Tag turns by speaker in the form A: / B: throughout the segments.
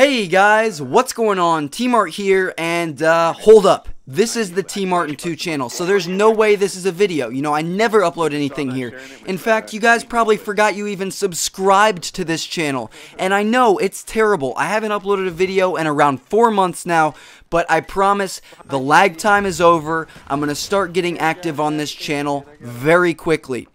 A: Hey guys, what's going on? T-Mart here, and uh, hold up. This is the TmarTn2 channel, so there's no way this is a video. You know, I never upload anything here. In fact, you guys probably forgot you even subscribed to this channel. And I know, it's terrible. I haven't uploaded a video in around four months now, but I promise the lag time is over. I'm going to start getting active on this channel very quickly.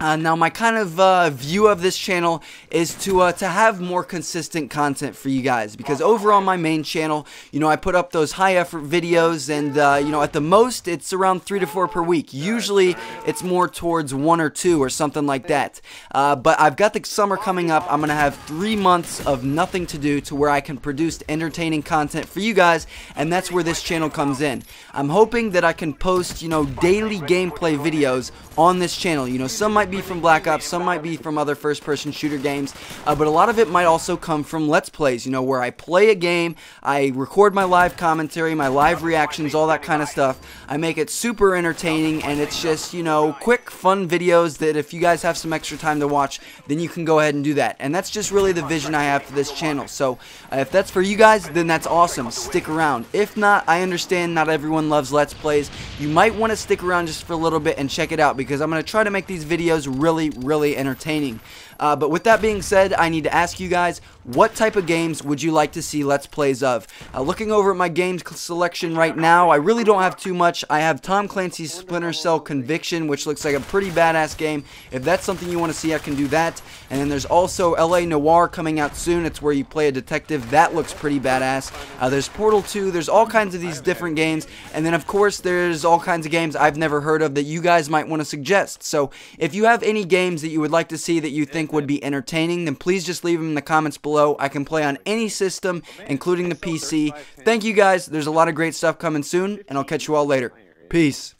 A: Uh, now, my kind of uh, view of this channel is to uh, to have more consistent content for you guys because over on my main channel, you know, I put up those high effort videos, and uh, you know, at the most, it's around three to four per week. Usually, it's more towards one or two or something like that. Uh, but I've got the summer coming up. I'm gonna have three months of nothing to do to where I can produce entertaining content for you guys, and that's where this channel comes in. I'm hoping that I can post, you know, daily gameplay videos on this channel. You know, some might be from Black Ops, some might be from other first-person shooter games, uh, but a lot of it might also come from Let's Plays, you know, where I play a game, I record my live commentary, my live reactions, all that kind of stuff. I make it super entertaining, and it's just, you know, quick, fun videos that if you guys have some extra time to watch, then you can go ahead and do that. And that's just really the vision I have for this channel. So uh, if that's for you guys, then that's awesome. Stick around. If not, I understand not everyone loves Let's Plays. You might want to stick around just for a little bit and check it out because I'm going to try to make these videos really, really entertaining. Uh, but with that being said, I need to ask you guys, what type of games would you like to see Let's Plays of? Uh, looking over at my games selection right now, I really don't have too much. I have Tom Clancy's Splinter Cell Conviction, which looks like a pretty badass game. If that's something you want to see, I can do that. And then there's also LA Noire coming out soon. It's where you play a detective. That looks pretty badass. Uh, there's Portal 2. There's all kinds of these different games. And then, of course, there's all kinds of games I've never heard of that you guys might want to suggest. So if you have any games that you would like to see that you think would be entertaining, then please just leave them in the comments below. I can play on any system, including the PC. Thank you guys. There's a lot of great stuff coming soon, and I'll catch you all later. Peace.